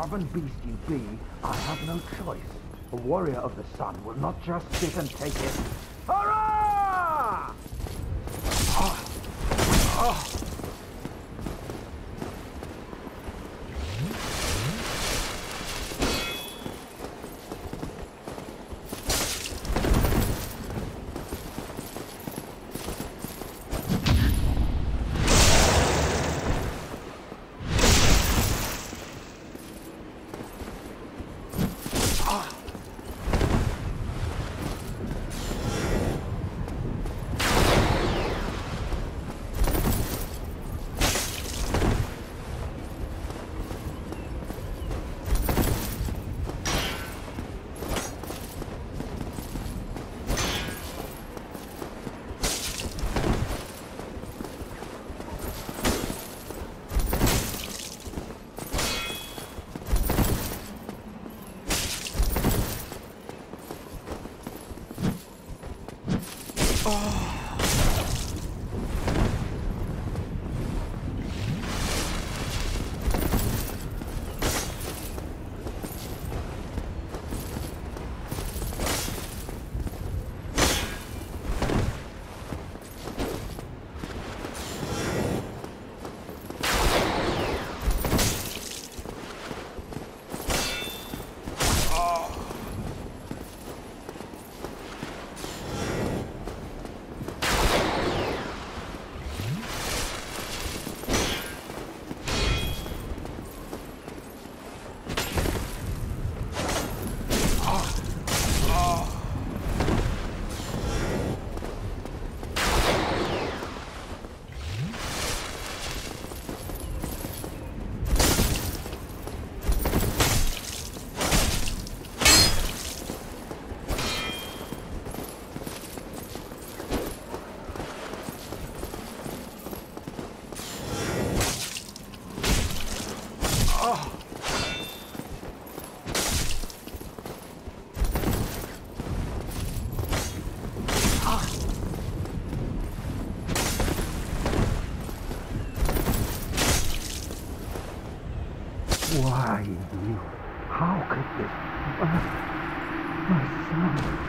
stubborn beast you be, I have no choice. A warrior of the sun will not just sit and take it. Hurrah! Ah! Ah! Why you? How could this? Uh, my sun.